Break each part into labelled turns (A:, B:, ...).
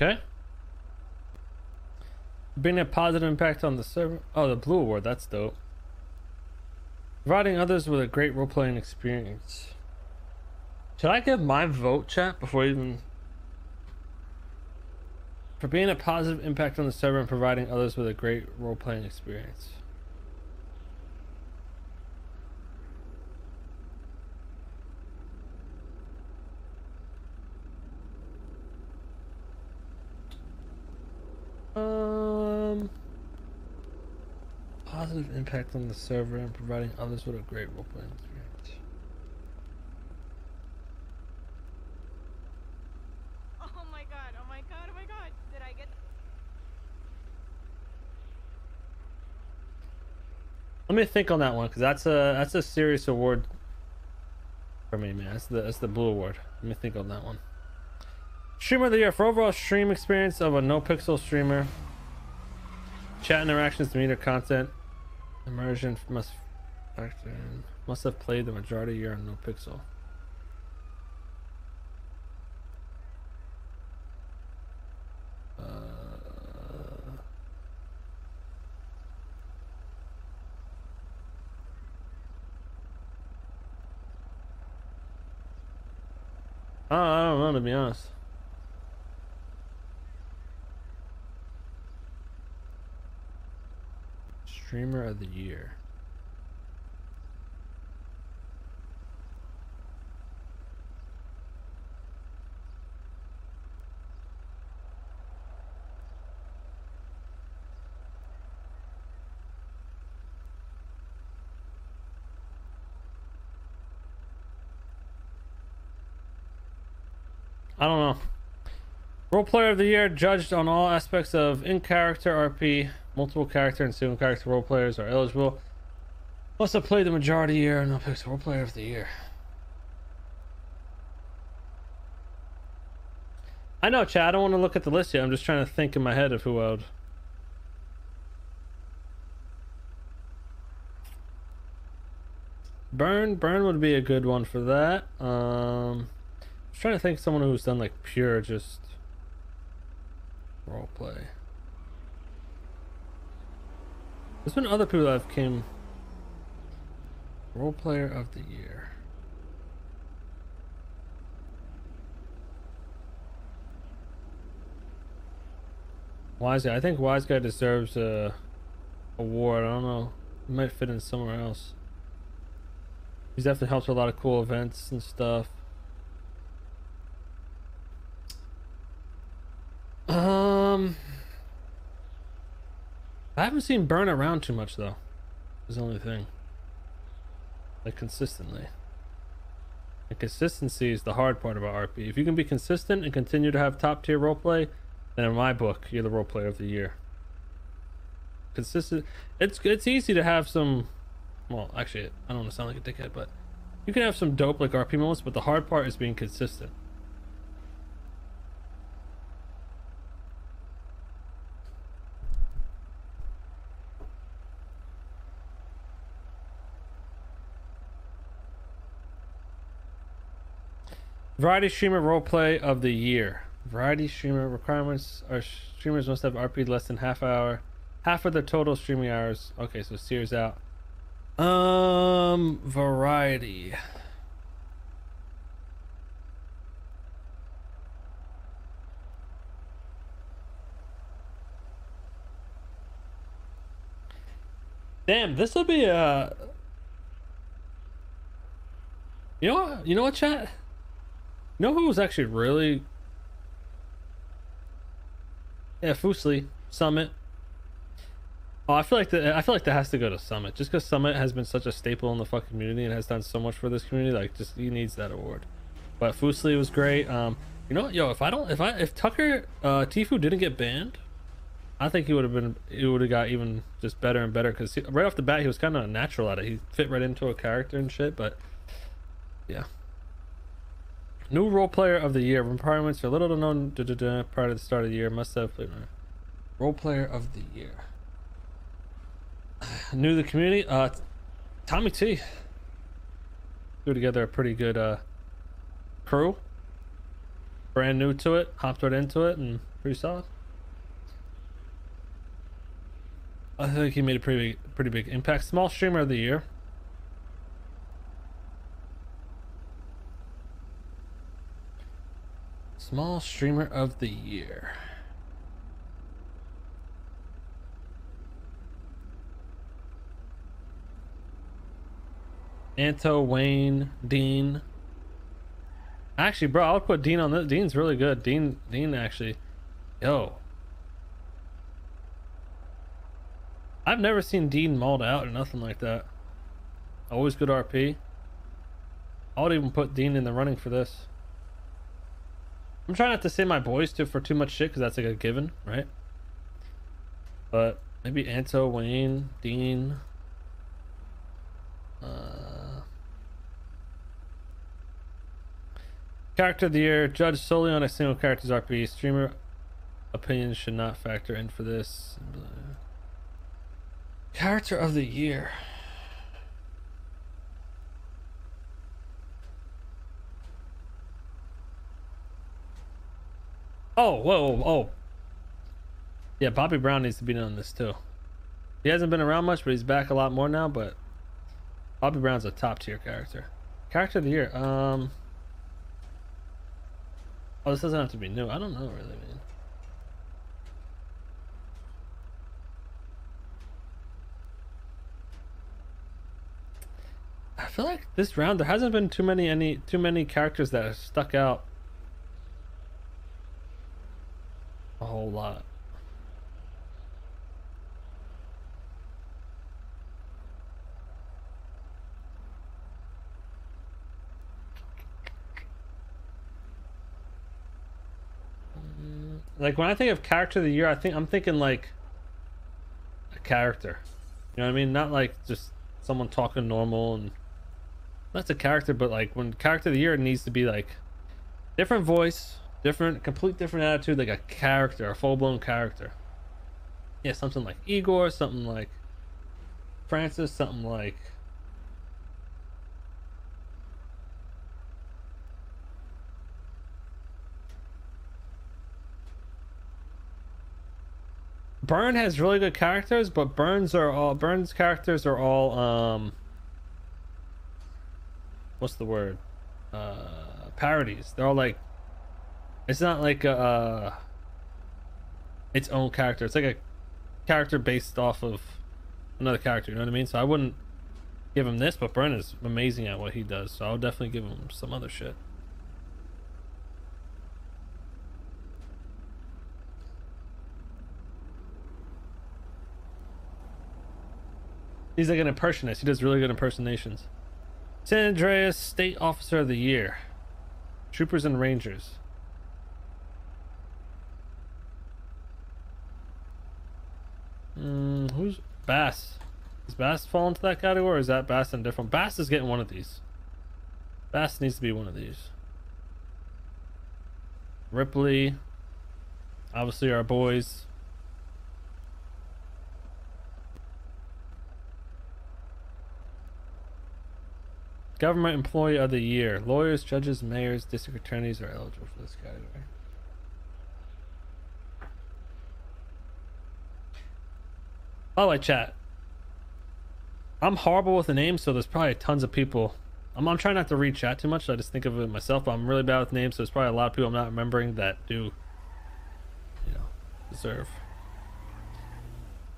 A: Okay. Bring a positive impact on the server. Oh, the Blue Award. That's dope. Providing others with a great role playing experience. Should I give my vote, chat, before even. For being a positive impact on the server and providing others with a great role playing experience. Um, positive impact on the server and providing others with a great role playing experience.
B: Oh my god, oh my god, oh my god. Did I get
A: Let me think on that one because that's a that's a serious award for me, man. That's the that's the blue award. Let me think on that one. Streamer of the year for overall stream experience of a no pixel streamer. Chat interactions, to meter content, immersion must factor in. Must have played the majority year on no pixel. Uh, I don't know to be honest. Streamer of the year. I don't know. Role player of the year judged on all aspects of in character RP, multiple character and single character role players are eligible. Must have played the majority year and no picks role player of the year. I know, Chad. I don't want to look at the list yet. I'm just trying to think in my head of who I would. Burn, burn would be a good one for that. Um, I was trying to think of someone who's done like pure just role play. There's been other people that have came role player of the year. Wise guy, I think Wise guy deserves a award. I don't know, he might fit in somewhere else. He's definitely helped a lot of cool events and stuff. Um, I haven't seen Burn around too much though. Is the only thing. Like consistently. And consistency is the hard part about RP. If you can be consistent and continue to have top tier roleplay, then in my book, you're the roleplayer of the year. Consistent. It's it's easy to have some. Well, actually, I don't want to sound like a dickhead, but you can have some dope like RP moments. But the hard part is being consistent. Variety streamer roleplay of the year. Variety streamer requirements are streamers must have RP less than half hour, half of their total streaming hours. Okay, so Sears out. Um, variety. Damn, this will be a. You know what? You know what, chat? Know who was actually really Yeah, Fuslie, Summit. Oh, I feel like that I feel like that has to go to Summit. Just because Summit has been such a staple in the fucking community and has done so much for this community, like just he needs that award. But Fuslie was great. Um you know what, yo, if I don't if I if Tucker uh Tfue didn't get banned, I think he would have been it would have got even just better and better because right off the bat he was kind of natural at it. He fit right into a character and shit, but yeah. New role player of the year. Requirements are little to known da, da, da, prior to the start of the year. Must have played role player of the year. New to the community. Uh, Tommy T. Threw together a pretty good uh crew. brand new to it, hopped right into it, and pretty solid. I think he made a pretty big, pretty big impact. Small streamer of the year. Small streamer of the year. Anto, Wayne, Dean. Actually, bro, I'll put Dean on this. Dean's really good. Dean, Dean, actually, yo. I've never seen Dean mauled out or nothing like that. Always good RP. I would even put Dean in the running for this. I'm trying not to say my boys too for too much shit because that's like a given, right? But maybe Anto, Wayne, Dean. Uh, character of the year, judged solely on a single character's RP. Streamer opinions should not factor in for this. Character of the year. Oh, whoa, oh. Yeah, Bobby Brown needs to be on this too. He hasn't been around much, but he's back a lot more now. But Bobby Brown's a top tier character. Character of the year. Um. Oh, this doesn't have to be new. I don't know really, man. I feel like this round there hasn't been too many any too many characters that have stuck out a whole lot. Like when I think of character of the year, I think I'm thinking like a character. You know what I mean? Not like just someone talking normal and that's a character, but like when character of the year it needs to be like different voice, different, complete different attitude, like a character, a full blown character. Yeah, something like Igor, something like Francis, something like. Burn has really good characters, but Burns are all Burns characters are all um what's the word? Uh parodies. They're all like it's not like a uh, its own character. It's like a character based off of another character. You know what I mean? So I wouldn't give him this, but Burn is amazing at what he does. So I'll definitely give him some other shit. He's like an impersonist. He does really good impersonations. San Andreas State Officer of the Year. Troopers and Rangers. Mm, who's Bass? Does Bass fall into that category or is that Bass and different? Bass is getting one of these. Bass needs to be one of these. Ripley. Obviously our boys. Government Employee of the Year. Lawyers, judges, mayors, district attorneys are eligible for this category. Way, chat. I'm horrible with the names, so there's probably tons of people. I'm, I'm trying not to read chat too much. So I just think of it myself, but I'm really bad with names, so there's probably a lot of people I'm not remembering that do, you know, deserve.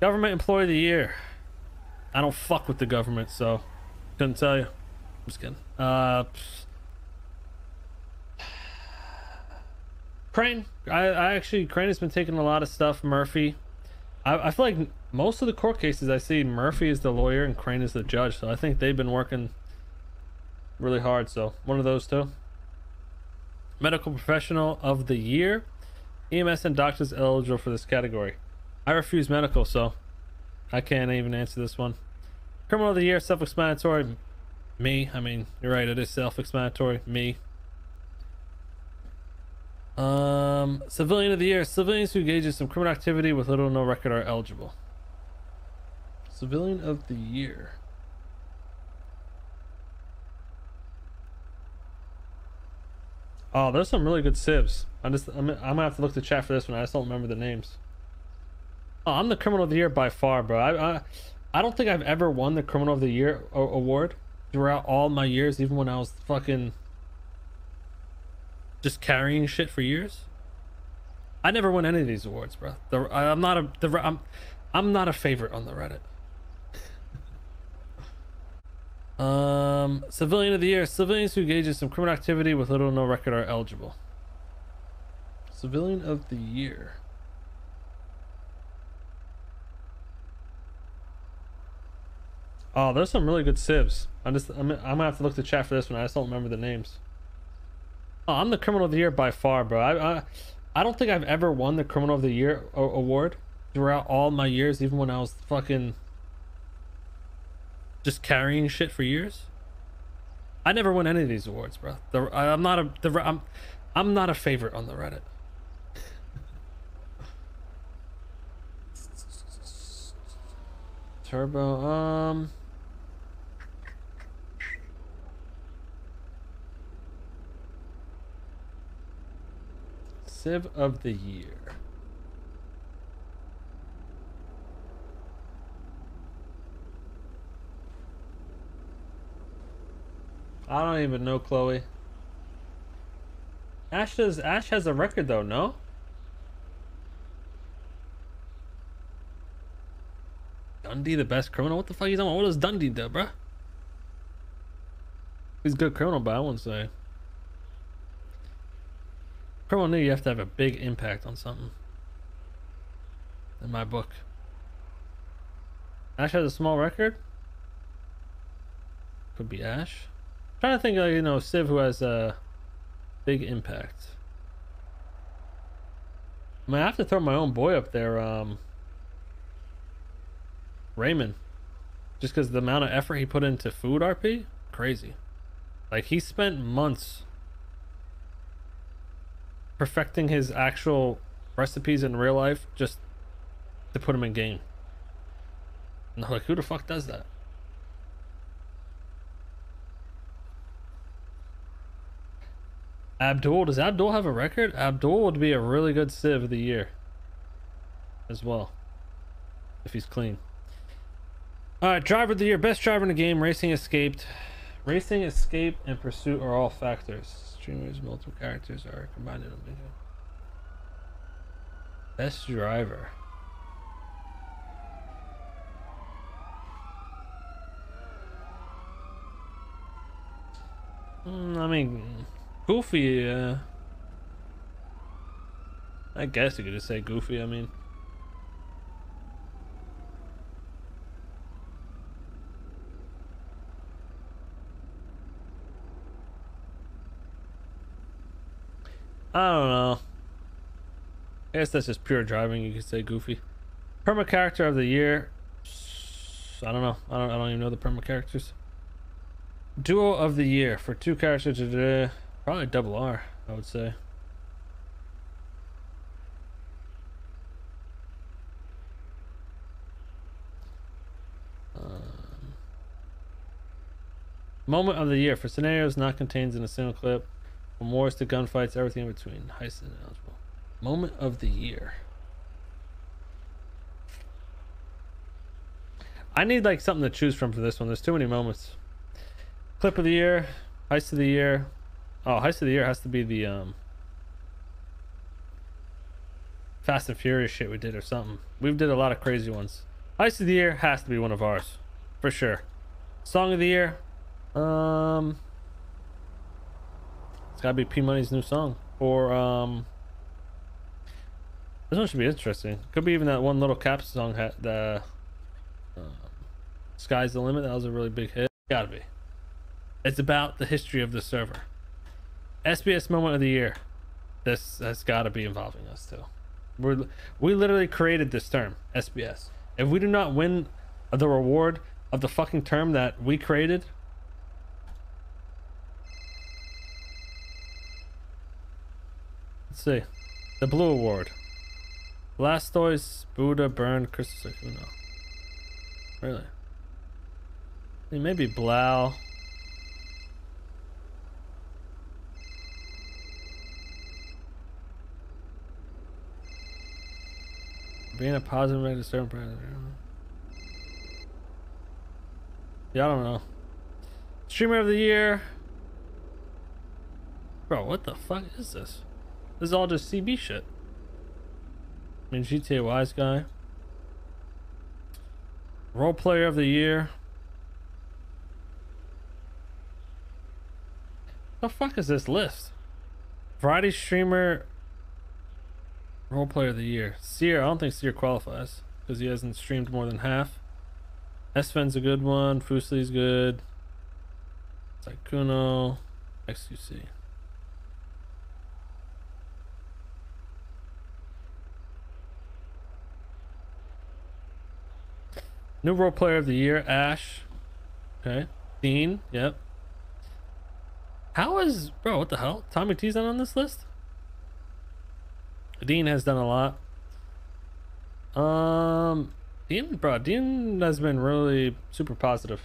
A: Government Employee of the Year. I don't fuck with the government, so couldn't tell you. I'm just kidding. Uh, Crane. I, I actually Crane has been taking a lot of stuff. Murphy. I, I feel like most of the court cases I see Murphy is the lawyer and Crane is the judge. So I think they've been working really hard. So one of those two. Medical professional of the year. EMS and doctors eligible for this category. I refuse medical, so I can't even answer this one. Criminal of the year, self-explanatory. Me. I mean, you're right. It is self-explanatory. Me. Um, civilian of the year. Civilians who engage in some criminal activity with little or no record are eligible. Civilian of the year. Oh, there's some really good civs. I'm just I'm, I'm gonna have to look the chat for this one. I just don't remember the names. Oh, I'm the criminal of the year by far, bro. I I, I don't think I've ever won the criminal of the year award throughout all my years, even when I was fucking just carrying shit for years. I never won any of these awards, bro. The, I'm not a the I'm I'm not a favorite on the Reddit. Um, civilian of the year. Civilians who engage in some criminal activity with little or no record are eligible. Civilian of the year. Oh, there's some really good civs. I'm just I'm, I'm gonna have to look the chat for this one. I just don't remember the names. Oh, I'm the criminal of the year by far, bro. I I, I don't think I've ever won the criminal of the year award throughout all my years, even when I was fucking just carrying shit for years. I never won any of these awards, bro. The, I- I'm not a the I'm I'm not a favorite on the Reddit. Turbo, um. Civ of the year. I don't even know Chloe. Ash does Ash has a record though, no? Dundee the best criminal? What the fuck is on? What does Dundee do, bruh? He's a good criminal, but I wouldn't say. Criminal knew you have to have a big impact on something. In my book. Ash has a small record? Could be Ash. trying to think of, you know, Civ who has a big impact. I mean, I have to throw my own boy up there, um, Raymond. Just because the amount of effort he put into food RP, crazy. Like he spent months perfecting his actual recipes in real life just to put them in game. And like, who the fuck does that? Abdul, does Abdul have a record? Abdul would be a really good Civ of the year as well. If he's clean. Alright, driver of the year, best driver in the game, racing escaped. Racing, escape, and pursuit are all factors. Streamers, multiple characters are combined in a video. Best driver. Mm, I mean, Goofy, uh, I guess you could just say Goofy, I mean. I don't know. I guess that's just pure driving. You could say goofy. Perma character of the year. I don't know. I don't. I don't even know the perma characters. Duo of the year for two characters today. Probably double R. I would say. Um, moment of the year for scenarios not contained in a single clip. From wars to gunfights, everything in between. Heist and eligible. Moment of the year. I need like something to choose from for this one. There's too many moments. Clip of the year, heist of the year. Oh, heist of the year has to be the um Fast and Furious shit we did or something. We've did a lot of crazy ones. Heist of the year has to be one of ours, for sure. Song of the year, um, gotta be P Money's new song. Or um, this one should be interesting. Could be even that one Lil Cap song. The um, "Sky's the Limit." That was a really big hit. Gotta be. It's about the history of the server. SBS moment of the year. This has got to be involving us too. We're we literally created this term SBS. If we do not win the reward of the fucking term that we created, Let's see. The Blue Award. Blastoise, Buddha, Burn, Who knows? Really? Maybe Blau. Being a positive negative certain predator. Yeah, I don't know. Streamer of the year. Bro, what the fuck is this? This is all just CB shit. I mean, GTA Wise guy. Role player of the year. The fuck is this list? Variety streamer. Role player of the year. Seer. I don't think Seer qualifies because he hasn't streamed more than half. Sven's a good one. Fuslie's good. Sykkuno. XQC. New role player of the year, Ash. Okay. Dean, yep. How is bro, what the hell? Tommy T's not on this list? Dean has done a lot. Um Dean bro, Dean has been really super positive.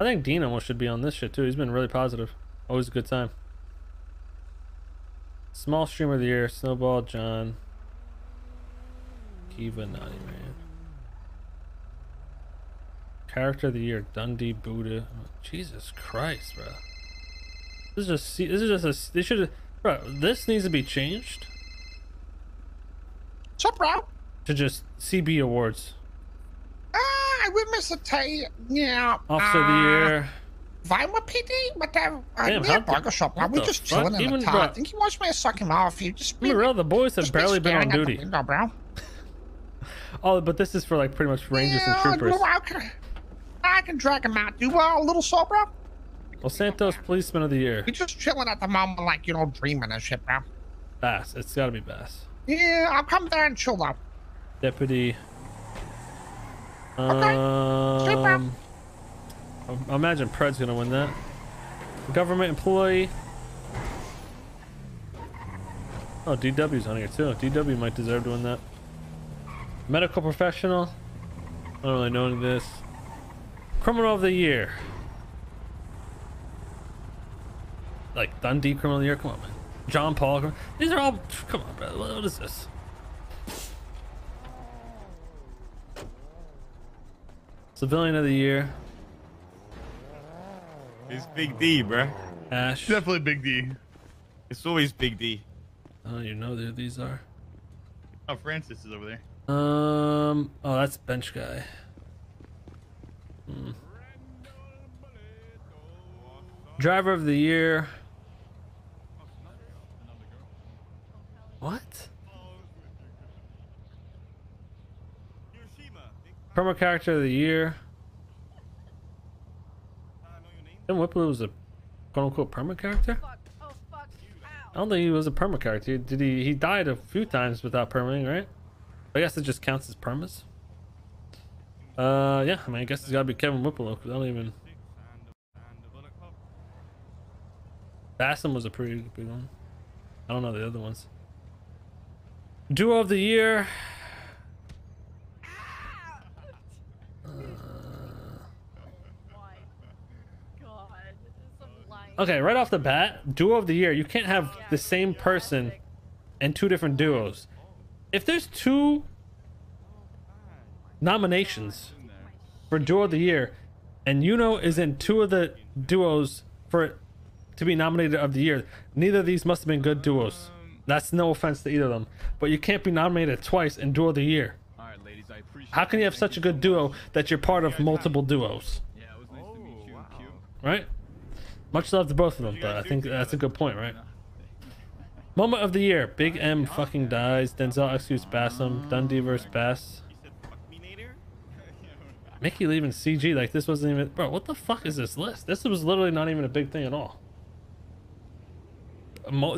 A: I think Dean almost should be on this shit too. He's been really positive. Always a good time. Small streamer of the year, Snowball John. Kiva Naughty Man. Character of the year, Dundee Buddha. Jesus Christ, bro. This is just this is just a they should bro. This needs to be changed
C: What's up, bro?
A: to just CB awards.
C: Uh, I would miss a T. Yeah.
A: Officer of the
C: uh,
A: year.
C: Vinewood PD, but uh, uh,
A: Damn, how
C: burger shop.
A: what
C: we just
A: fuck?
C: chilling in
A: Even
C: the top. I think he wants me to suck him off. You just
A: mean, real, the boys have
C: just be
A: barely been on
C: staring out the
A: duty.
C: window, bro.
A: Oh, but this is for like pretty much rangers
C: yeah,
A: and troopers.
C: dude, I can, I can drag him out. Do uh, a little bro.
A: Los Santos Policeman of the Year.
C: We just chilling at the moment, like you know, dreaming and shit, bro.
A: Bass. It's got to be Bass.
C: Yeah, I'll come there and chill out.
A: Deputy.
C: Okay. Super.
A: Um, I- I imagine Pred's gonna win that. Government employee. Oh, DW's on here too. DW might deserve to win that. Medical professional. I don't really know any of this. Criminal of the year. Like Dundee criminal of the year. Come on, man. John Paul. These are all. Come on, bro. What is this? Civilian of the year.
D: It's Big D, bruh.
A: Ash.
E: Definitely Big D.
D: It's always Big D.
A: I don't even know who these are.
E: Oh, Francis is over there.
A: Um. Oh, that's bench guy. Driver of the year. What? Perma character of the year. Tim Whipple was a quote unquote perma character. I don't think he was a perma character. Did he? He died a few times without permaing, right? I guess it just counts as permas. Uh, yeah. I mean, I guess it's got to be Kevin Whipple because I don't even. Bassam was a pretty big one. I don't know the other ones. Duo of the year.
B: Lying.
A: Okay, right off the bat, duo of the year. You can't have the same person and two different duos. If there's two nominations for duo of the year, and Yuno is in two of the duos for it to be nominated of the year, neither of these must have been good duos. That's no offense to either of them, but you can't be nominated twice in duo of the year. How can you have such a good duo that you're part of multiple duos? Right? Much love to both of them, but I think that's a good point, right? Moment of the year: Big M fucking dies. Denzel executes Bassam. Dundee versus Bass.
D: He said, fuck me later?
A: Mickey leaving CG like this wasn't even. Bro, what the fuck is this list? This was literally not even a big thing at all.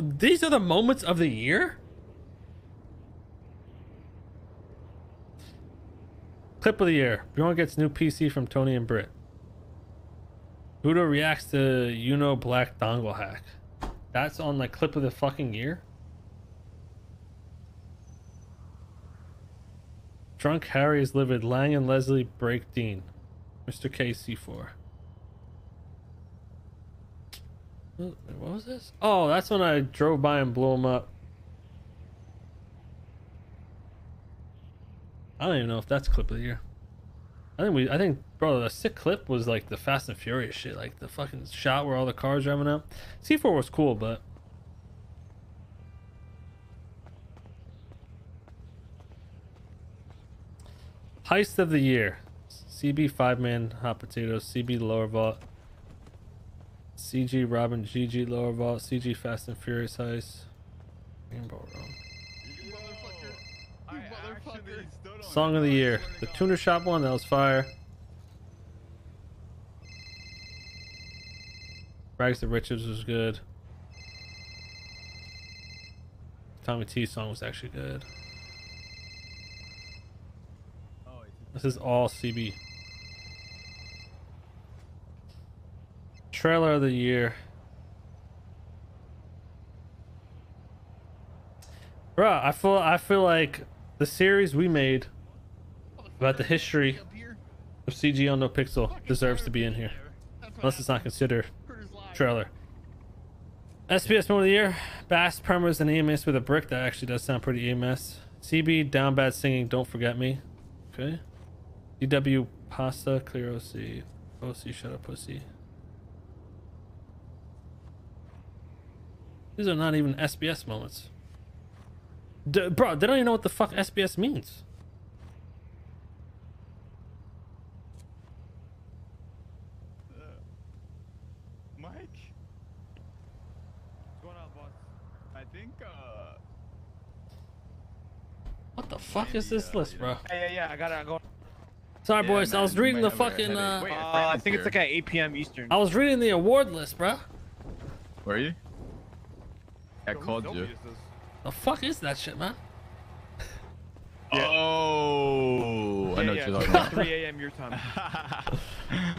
A: These are the moments of the year. Clip of the year: Bjorn gets new PC from Tony and Britt. Buddha reacts to you know black dongle hack. That's on like clip of the fucking year. Drunk Harry is livid. Lang and Leslie break Dean. Mr. KC4. What was this? Oh, that's when I drove by and blew him up. I don't even know if that's clip of the year. I think we, I think, bro, the sick clip was like the Fast and Furious shit, like the fucking shot where all the cars are driving up. C4 was cool, but heist of the year: CB five man hot potatoes, CB lower vault, CG Robin, GG lower vault, CG Fast and Furious heist, Rainbow Road. Song of the year. The tuner shop one, that was fire. Rags to Riches was good. Tommy T song was actually good.
F: Oh, it's-
A: This is all CB. Trailer of the year. Bruh, I feel I feel like the series we made about the history of CG on No Pixel deserves to be in here. Unless it's not considered trailer. SBS moment of the year. Bass Permers and EMS with a brick. That actually does sound pretty EMS. CB down bad singing. Don't forget me. Okay. DW pasta clear OC. OC shut up pussy. These are not even SBS moments. D- bro, they don't even know what the fuck SBS means.
F: Mike? What's going on, boss? I think, uh.
A: What the fuck is this list, bro?
C: Yeah, yeah, yeah. I got it. I'm going.
A: Sorry,
F: Yeah,
A: boys. I was reading the fucking.
F: headache.
A: Uh,
F: Wait,
C: Uh, I
F: is
C: think it's like at 8 p.m. Eastern.
A: I was reading the award list, bro.
F: Were you? I
D: Who
F: called you.
D: me this is-
A: The fuck is that shit, man?
F: Oh, I know
C: yeah,
F: what you're
C: yeah,
F: talking about.
C: 3 a.m. your time.